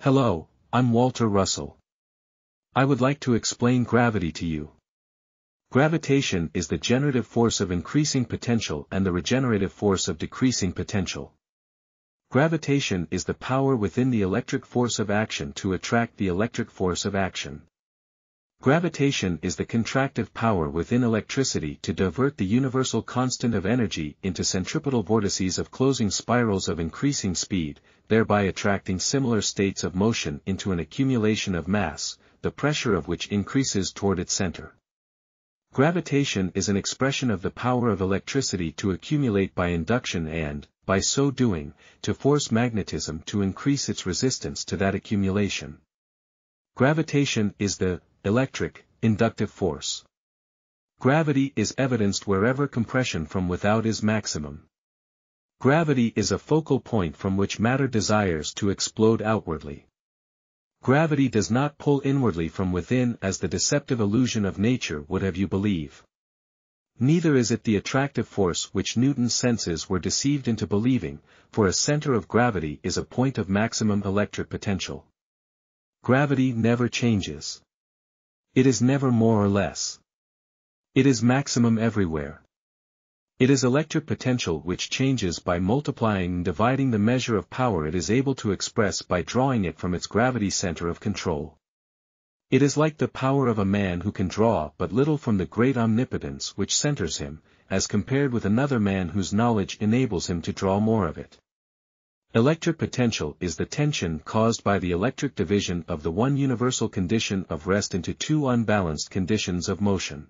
Hello, I'm Walter Russell. I would like to explain gravity to you. Gravitation is the generative force of increasing potential and the regenerative force of decreasing potential. Gravitation is the power within the electric force of action to attract the electric force of action. Gravitation is the contractive power within electricity to divert the universal constant of energy into centripetal vortices of closing spirals of increasing speed, thereby attracting similar states of motion into an accumulation of mass, the pressure of which increases toward its center. Gravitation is an expression of the power of electricity to accumulate by induction and, by so doing, to force magnetism to increase its resistance to that accumulation. Gravitation is the electric, inductive force. Gravity is evidenced wherever compression from without is maximum. Gravity is a focal point from which matter desires to explode outwardly. Gravity does not pull inwardly from within as the deceptive illusion of nature would have you believe. Neither is it the attractive force which Newton's senses were deceived into believing, for a center of gravity is a point of maximum electric potential. Gravity never changes. It is never more or less. It is maximum everywhere. It is electric potential which changes by multiplying and dividing the measure of power it is able to express by drawing it from its gravity center of control. It is like the power of a man who can draw but little from the great omnipotence which centers him, as compared with another man whose knowledge enables him to draw more of it. Electric potential is the tension caused by the electric division of the one universal condition of rest into two unbalanced conditions of motion.